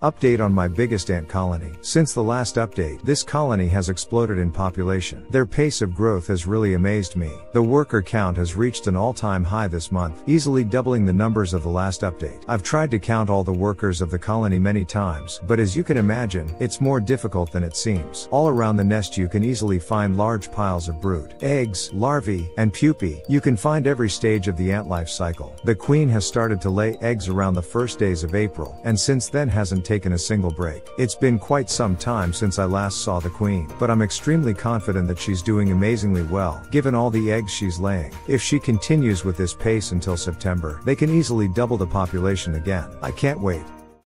Update on my biggest ant colony. Since the last update, this colony has exploded in population. Their pace of growth has really amazed me. The worker count has reached an all-time high this month, easily doubling the numbers of the last update. I've tried to count all the workers of the colony many times, but as you can imagine, it's more difficult than it seems. All around the nest you can easily find large piles of brood, eggs, larvae, and pupae. You can find every stage of the ant life cycle. The queen has started to lay eggs around the first days of April, and since then hasn't taken a single break. It's been quite some time since I last saw the queen, but I'm extremely confident that she's doing amazingly well, given all the eggs she's laying. If she continues with this pace until September, they can easily double the population again. I can't wait.